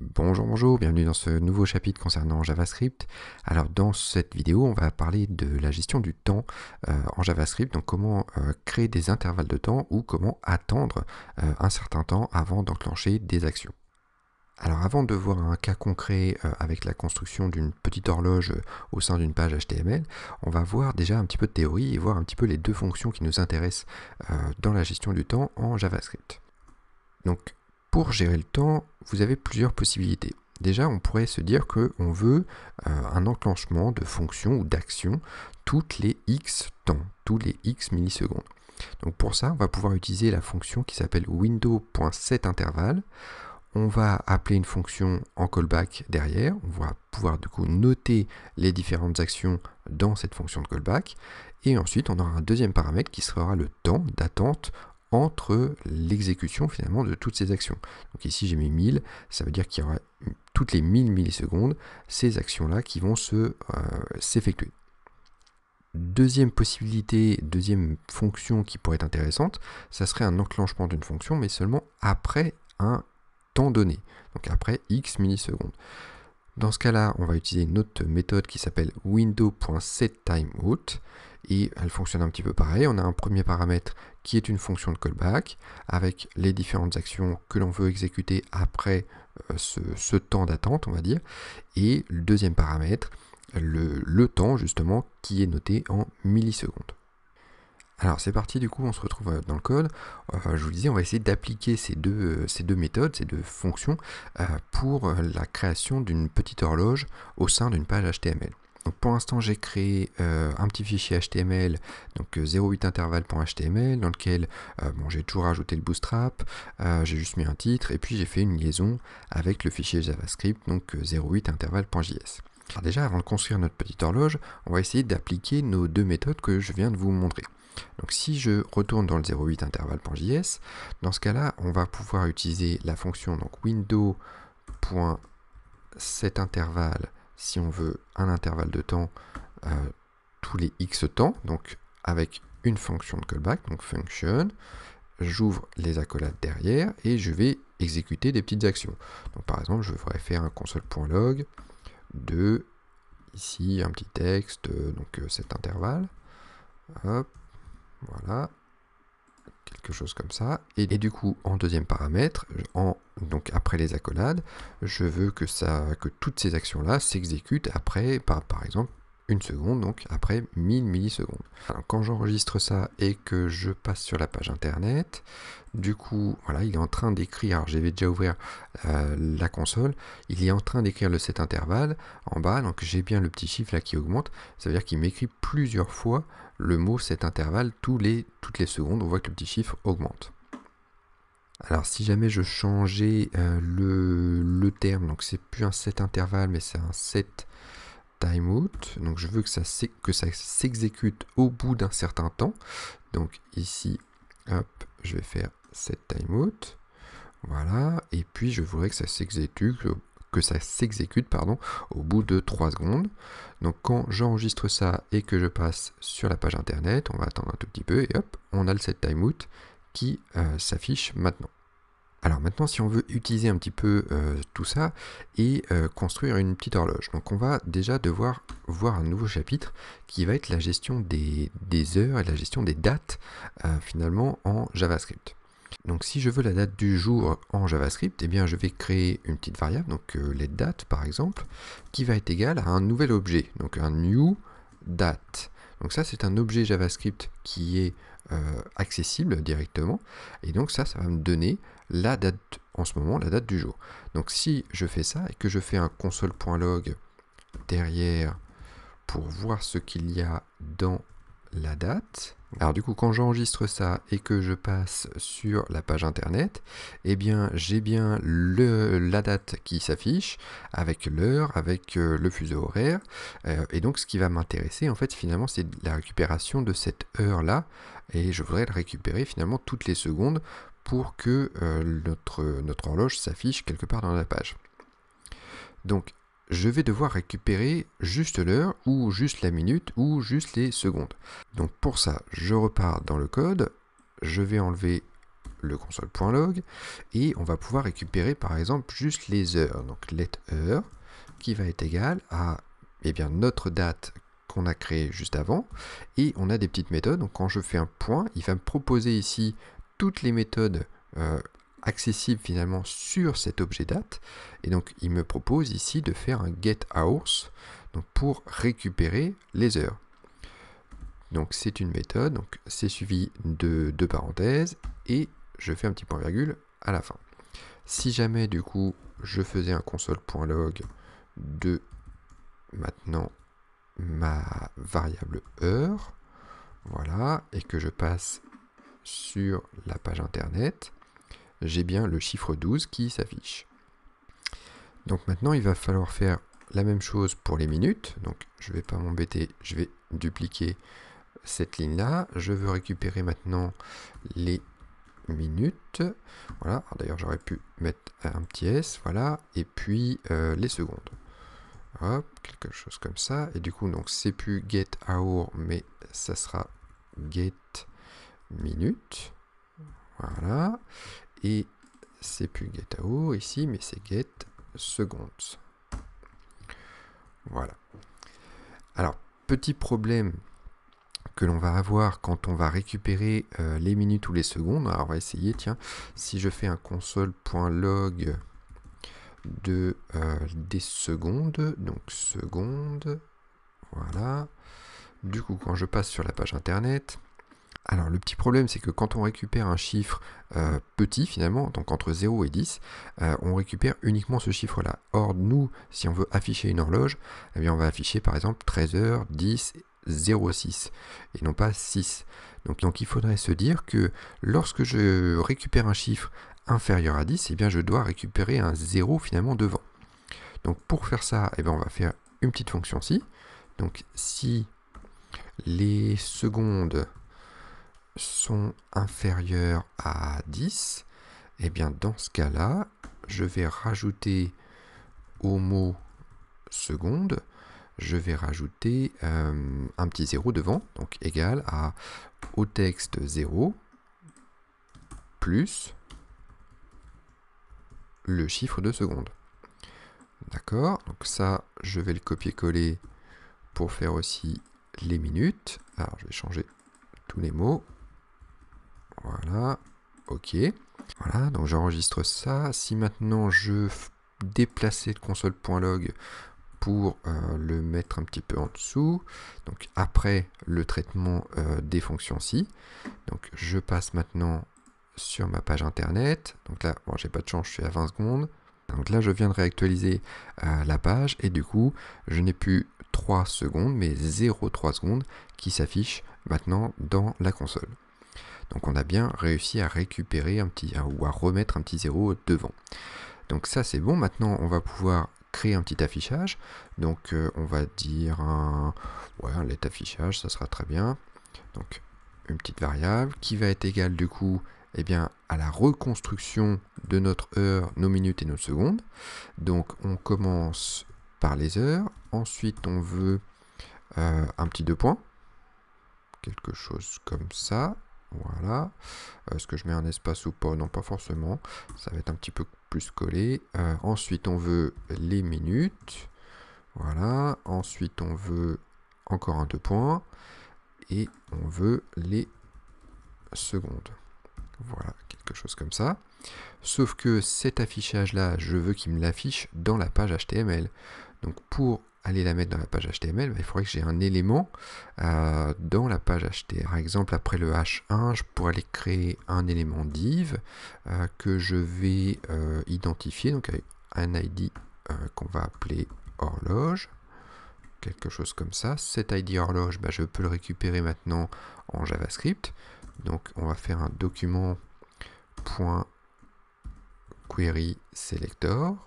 Bonjour, bonjour, bienvenue dans ce nouveau chapitre concernant JavaScript. Alors dans cette vidéo, on va parler de la gestion du temps euh, en JavaScript, donc comment euh, créer des intervalles de temps ou comment attendre euh, un certain temps avant d'enclencher des actions. Alors avant de voir un cas concret avec la construction d'une petite horloge au sein d'une page HTML, on va voir déjà un petit peu de théorie et voir un petit peu les deux fonctions qui nous intéressent dans la gestion du temps en JavaScript. Donc pour gérer le temps, vous avez plusieurs possibilités. Déjà, on pourrait se dire qu'on veut euh, un enclenchement de fonction ou d'action toutes les x temps, tous les x millisecondes. Donc pour ça, on va pouvoir utiliser la fonction qui s'appelle window.setIntervalle. On va appeler une fonction en callback derrière. On va pouvoir du coup noter les différentes actions dans cette fonction de callback. Et ensuite, on aura un deuxième paramètre qui sera le temps d'attente entre l'exécution finalement de toutes ces actions. Donc ici j'ai mis 1000, ça veut dire qu'il y aura toutes les 1000 millisecondes ces actions-là qui vont se euh, s'effectuer. Deuxième possibilité, deuxième fonction qui pourrait être intéressante, ça serait un enclenchement d'une fonction, mais seulement après un temps donné, donc après x millisecondes. Dans ce cas-là, on va utiliser une autre méthode qui s'appelle window.setTimeout et elle fonctionne un petit peu pareil. On a un premier paramètre qui est une fonction de callback avec les différentes actions que l'on veut exécuter après euh, ce, temps d'attente, on va dire. Et le deuxième paramètre, le, temps justement qui est noté en millisecondes. Alors c'est parti, du coup on se retrouve euh, dans le code. Euh, je vous disais, on va essayer d'appliquer ces deux, deux méthodes, ces deux fonctions pour la création d'une petite horloge au sein d'une page HTML pour l'instant, j'ai créé euh, un petit fichier HTML, donc 08intervalle.html, euh, dans lequel euh, bon, j'ai toujours ajouté le bootstrap, j'ai juste mis un titre, et puis j'ai fait une liaison avec le fichier JavaScript, donc 08intervalle.js. Alors déjà, avant de construire notre petite horloge, on va essayer d'appliquer nos deux méthodes que je viens de vous montrer. Donc si je retourne dans le 08intervalle.js, dans ce cas-là, on va pouvoir utiliser la fonction donc window.setIntervalle si on veut un intervalle de temps euh, tous les x temps, donc avec une fonction de callback, donc function, j'ouvre les accolades derrière et je vais exécuter des petites actions. Donc par exemple, je voudrais faire un console.log de ici un petit texte, donc euh, cet intervalle. Voilà, quelque chose comme ça. Et, du coup, en deuxième paramètre, en, donc après les accolades, je veux que, ça, que toutes ces actions-là s'exécutent après, par, par exemple, une seconde, donc après 1000 millisecondes. quand j'enregistre ça et que je passe sur la page internet, du coup, voilà, il est en train d'écrire, alors j'avais déjà ouvert euh, la console, il est en train d'écrire le set intervalle en bas, donc j'ai bien le petit chiffre là qui augmente, ça veut dire qu'il m'écrit plusieurs fois le mot cet intervalle tous les, toutes les secondes, on voit que le petit chiffre augmente. Alors si jamais je changeais euh, le, le, terme, donc c'est plus un set intervalle mais c'est un set timeout. Donc je veux que ça, s'exécute au bout d'un certain temps. Donc ici, hop, je vais faire set timeout. Voilà, et puis je voudrais que ça s'exécute que ça s'exécute au bout de 3 secondes. Donc quand j'enregistre ça et que je passe sur la page internet, on va attendre un tout petit peu et hop, on a le set timeout qui euh, s'affiche maintenant. Alors maintenant, si on veut utiliser un petit peu euh, tout ça et euh, construire une petite horloge, donc on va déjà devoir voir un nouveau chapitre qui va être la gestion des, heures et la gestion des dates euh, finalement en JavaScript. Donc si je veux la date du jour en JavaScript, eh bien je vais créer une petite variable, donc les dates par exemple, qui va être égale à un nouvel objet, donc un new date. Donc ça c'est un objet JavaScript qui est accessible directement, et donc ça, ça va me donner la date en ce moment, la date du jour. Donc si je fais ça et que je fais un console.log derrière pour voir ce qu'il y a dans la date. Alors du coup, quand j'enregistre ça et que je passe sur la page internet, eh bien j'ai bien le, la date qui s'affiche avec l'heure, avec euh, le fuseau horaire. Euh, et donc ce qui va m'intéresser en fait finalement c'est la récupération de cette heure là. Et je voudrais le récupérer finalement toutes les secondes pour que euh, notre, horloge s'affiche quelque part dans la page. Donc, je vais devoir récupérer juste l'heure, ou juste la minute, ou juste les secondes. Donc pour ça, je repars dans le code, je vais enlever le console.log et on va pouvoir récupérer par exemple juste les heures. Donc let heure qui va être égal à eh bien, notre date qu'on a créée juste avant et on a des petites méthodes. Donc quand je fais un point, il va me proposer ici toutes les méthodes euh, accessibles finalement sur cet objet date et donc il me propose ici de faire un get hours donc pour récupérer les heures. Donc c'est une méthode, donc c'est suivi de deux parenthèses, et je fais un petit point virgule à la fin. Si jamais du coup je faisais un console.log de maintenant ma variable heure, voilà, et que je passe sur la page internet, j'ai bien le chiffre 12 qui s'affiche. Donc maintenant il va falloir faire la même chose pour les minutes, donc je ne vais pas m'embêter, je vais dupliquer cette ligne-là. Je veux récupérer maintenant les minutes. Voilà, d'ailleurs j'aurais pu mettre un petit S, voilà, et puis euh, les secondes. Hop, quelque chose comme ça. Et du coup, donc c'est plus get hour, mais ça sera get minute. Voilà. Et c'est plus get ici, mais c'est get secondes. Voilà. Alors, petit problème que l'on va avoir quand on va récupérer euh, les minutes ou les secondes. Alors on va essayer, tiens, si je fais un console.log de euh, des secondes, donc secondes, voilà. Du coup, quand je passe sur la page internet, alors le petit problème c'est que quand on récupère un chiffre euh, petit finalement, donc entre 0 et 10, on récupère uniquement ce chiffre là. Or nous, si on veut afficher une horloge, eh on va afficher par exemple 13h, 10 0,6 et non pas 6. Donc, il faudrait se dire que lorsque je récupère un chiffre inférieur à 10, eh bien je dois récupérer un 0 finalement devant. Donc pour faire ça, eh bien on va faire une petite fonction ci. Donc si les secondes sont inférieures à 10, eh bien dans ce cas-là, je vais rajouter au mot seconde je vais rajouter euh, un petit 0 devant, donc égal à au texte 0 plus le chiffre de seconde. D'accord? Donc ça, je vais le copier-coller pour faire aussi les minutes. Alors, je vais changer tous les mots. Voilà. OK. Voilà, donc j'enregistre ça. Si maintenant je déplaçais le console.log pour euh, le mettre un petit peu en dessous. Donc après le traitement euh, des fonctions ci. Donc je passe maintenant sur ma page internet. Donc là, bon, j'ai pas de chance, je suis à 20 secondes. Donc là, je viens de réactualiser euh, la page et du coup, je n'ai plus 3 secondes, mais 0,3 secondes qui s'affiche maintenant dans la console. Donc on a bien réussi à récupérer un petit, ou à remettre un petit 0 devant. Donc ça c'est bon, maintenant on va pouvoir créer un petit affichage. Donc euh, on va dire un, ouais, affichage, ça sera très bien. Donc une petite variable qui va être égale du coup eh bien, à la reconstruction de notre heure, nos minutes et nos secondes. Donc on commence par les heures, ensuite on veut euh, un petit deux points, quelque chose comme ça, voilà. Est-ce que je mets un espace ou pas? Non, pas forcément. Ça va être un petit peu plus collé. Euh, ensuite, on veut les minutes. Voilà. Ensuite, on veut encore un deux points. Et on veut les secondes. Voilà, quelque chose comme ça. Sauf que cet affichage-là, je veux qu'il me l'affiche dans la page HTML. Donc pour aller la mettre dans la page HTML, il faudrait que j'ai un élément euh, dans la page HTML. Par exemple, après le H1, je pourrais aller créer un élément div euh, que je vais euh, identifier, donc avec un ID qu'on va appeler horloge, quelque chose comme ça. Cet ID horloge, bah, je peux le récupérer maintenant en JavaScript. Donc on va faire un document .query selector.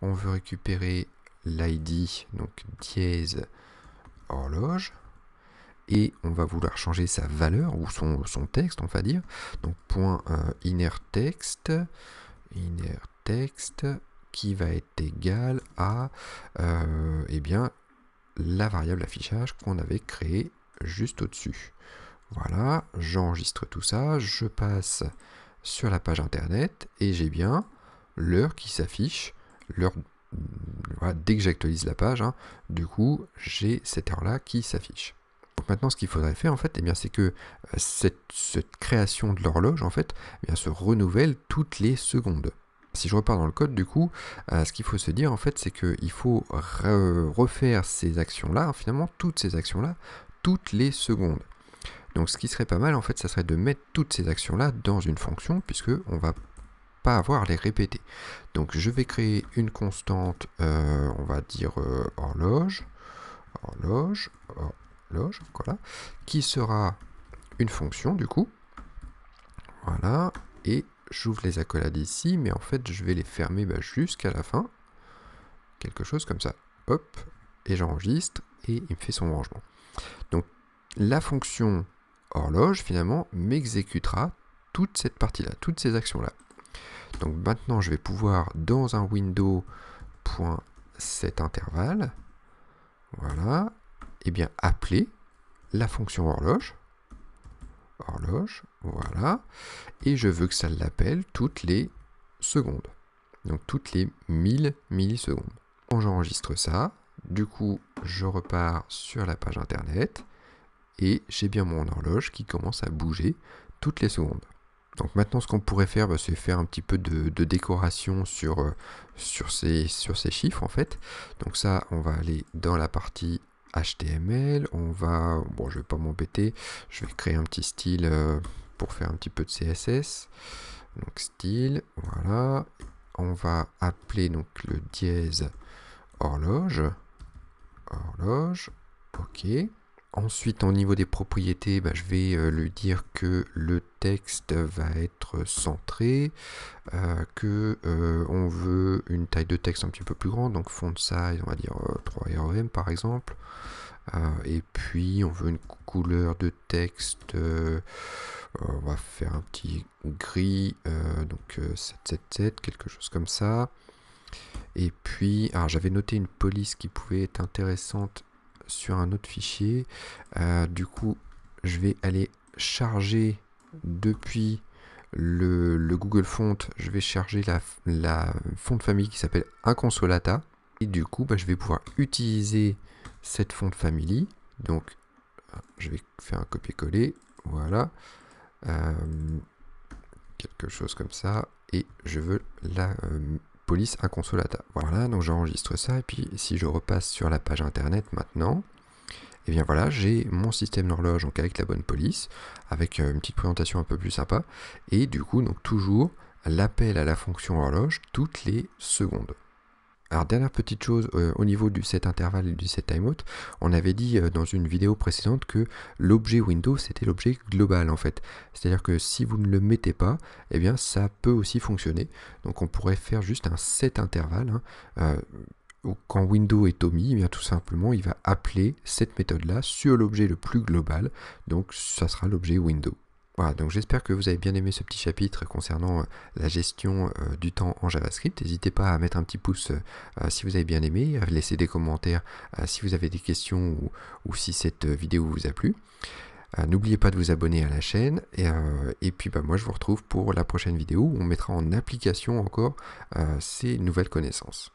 On veut récupérer l'ID, donc dièse horloge, et on va vouloir changer sa valeur ou son, texte, on va dire. Donc point euh, inner text, inner text qui va être égal à euh, eh bien, la variable affichage qu'on avait créée juste au-dessus. Voilà, j'enregistre tout ça, je passe sur la page internet et j'ai bien l'heure qui s'affiche, l'heure dès que j'actualise la page, hein, du coup j'ai cette heure là qui s'affiche. Donc maintenant ce qu'il faudrait faire en fait, eh bien c'est que euh, cette, création de l'horloge en fait, eh bien, se renouvelle toutes les secondes. Si je repars dans le code, du coup, euh, ce qu'il faut se dire en fait, c'est qu'il faut refaire ces actions-là, finalement toutes ces actions-là, toutes les secondes. Donc ce qui serait pas mal en fait, ça serait de mettre toutes ces actions-là dans une fonction, puisque on va pas avoir les répéter. Donc je vais créer une constante, euh, on va dire euh, horloge, horloge, horloge, voilà, qui sera une fonction du coup. Voilà, et j'ouvre les accolades ici, mais en fait je vais les fermer bah, jusqu'à la fin. Quelque chose comme ça. Hop, et j'enregistre, et il me fait son rangement. Donc la fonction horloge finalement m'exécutera toute cette partie-là, toutes ces actions-là. Donc maintenant, je vais pouvoir, dans un window intervalle, voilà, et eh bien appeler la fonction horloge, horloge, voilà, et je veux que ça l'appelle toutes les secondes, donc toutes les 1000 millisecondes. Quand j'enregistre ça, du coup, je repars sur la page internet, et j'ai bien mon horloge qui commence à bouger toutes les secondes. Donc maintenant, ce qu'on pourrait faire, bah, c'est faire un petit peu de, décoration sur, euh, sur, ces, sur ces chiffres en fait. Donc ça, on va aller dans la partie HTML. On va, bon, je vais pas m'embêter, je vais créer un petit style euh, pour faire un petit peu de CSS. Donc style, voilà. On va appeler donc le dièse horloge. Horloge, ok. Ensuite, au niveau des propriétés, bah, je vais euh, lui dire que le texte va être centré, euh, que euh, on veut une taille de texte un petit peu plus grande, donc font size, on va dire 3 REM par exemple. et puis, on veut une couleur de texte, on va faire un petit gris, donc 777, quelque chose comme ça. Et puis, alors j'avais noté une police qui pouvait être intéressante sur un autre fichier. Euh, du coup, je vais aller charger depuis le, Google Font, je vais charger la, la font famille qui s'appelle Inconsolata. Et du coup, bah, je vais pouvoir utiliser cette font family. Donc, je vais faire un copier-coller. Voilà. Euh, quelque chose comme ça. Et je veux la euh, police inconsolata. Voilà, donc j'enregistre ça, et puis si je repasse sur la page internet maintenant, et eh bien voilà, j'ai mon système d'horloge donc avec la bonne police, avec euh, une petite présentation un peu plus sympa, et du coup donc toujours l'appel à la fonction horloge toutes les secondes. Alors dernière petite chose euh, au niveau du set intervalle et du set timeout, on avait dit euh, dans une vidéo précédente que l'objet Windows c'était l'objet global en fait. C'est-à-dire que si vous ne le mettez pas, eh bien ça peut aussi fonctionner. Donc on pourrait faire juste un set intervalle. Hein. Euh, quand Windows est omis, eh bien tout simplement il va appeler cette méthode-là sur l'objet le plus global. Donc ça sera l'objet Windows. Voilà, donc j'espère que vous avez bien aimé ce petit chapitre concernant euh, la gestion euh, du temps en JavaScript. N'hésitez pas à mettre un petit pouce euh, si vous avez bien aimé, à laisser des commentaires si vous avez des questions ou, si cette vidéo vous a plu. N'oubliez pas de vous abonner à la chaîne et, puis bah, moi je vous retrouve pour la prochaine vidéo où on mettra en application encore ces nouvelles connaissances.